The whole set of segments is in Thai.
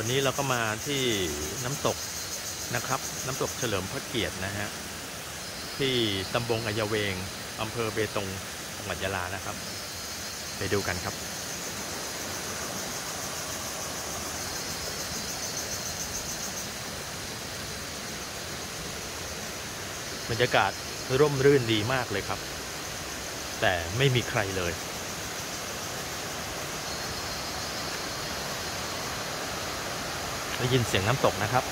วันนี้เราก็มาที่น้ำตกนะครับ น้ำตกเฉลิมพระเกียรตินะฮะที่ตำบลอายเวงอำเภอเบตงจังหวัดยะลานะครับ ไปดูกันครับบรรยากาศร่มรื่นดีมากเลยครับ แต่ไม่มีใครเลย ได้ยินเสียงน้ำตกนะครับ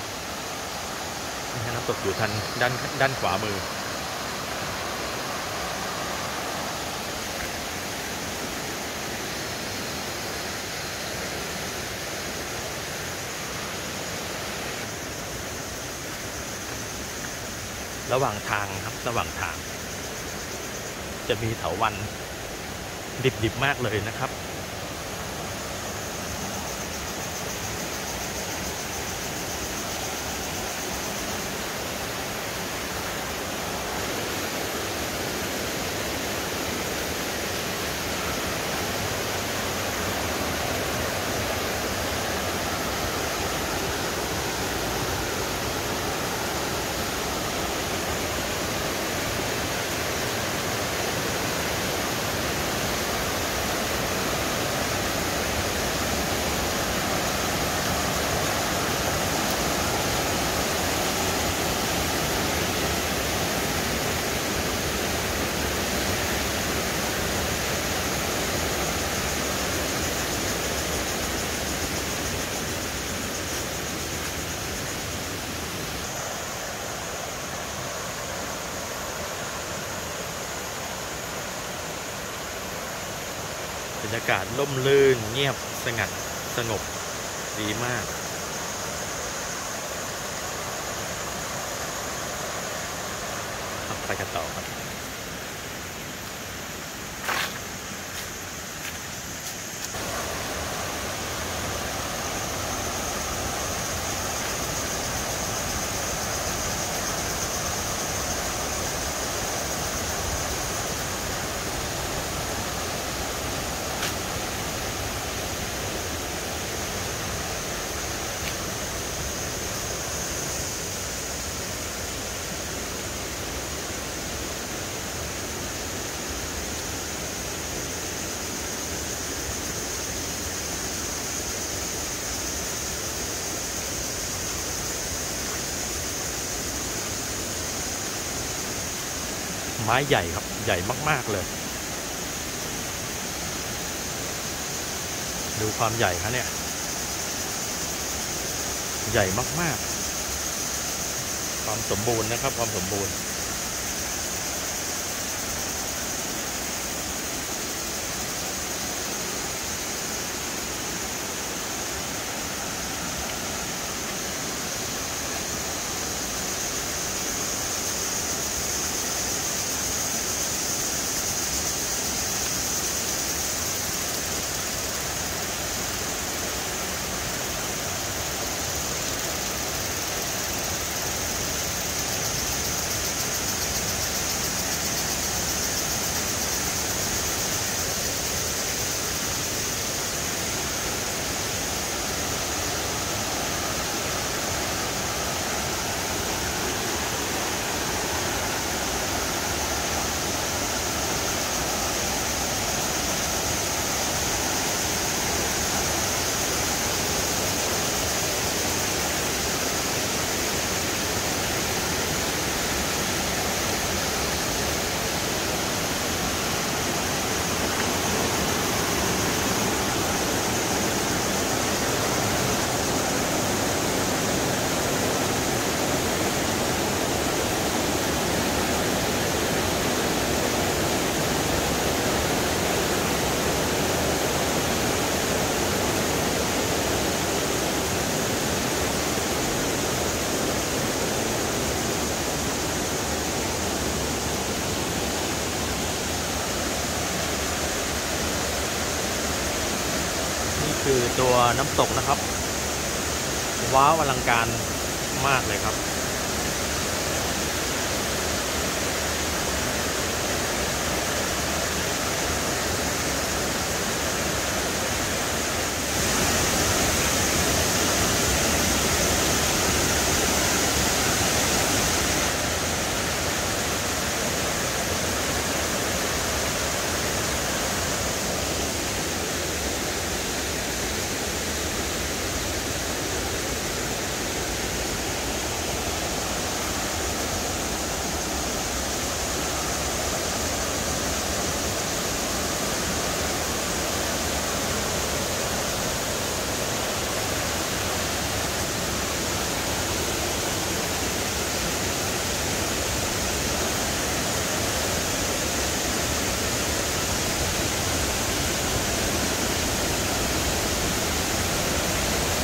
น้ำตกอยู่ทางด้านด้านขวามือ ระหว่างทางครับระหว่างทาง จะมีเถาวันดิบๆมากเลยนะครับ รยากาศร่มรื่น เงียบสงัดสงบดีมากครับไปกันต่อครับ ไม้ใหญ่ครับใหญ่มาก ๆ เลย ดูความใหญ่ครับเนี่ย ใหญ่มาก ๆ ความสมบูรณ์นะครับ ความสมบูรณ์ นี่คือ ตัวน้ำตกนะครับ ว้าวอลังการมากเลยครับ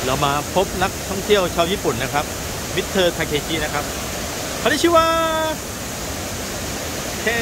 เรามาพบนักท่องเที่ยวชาวญี่ปุ่นนะครับมิสเตอร์ทาเคชินะครับเขาได้ชื่อว่าเท่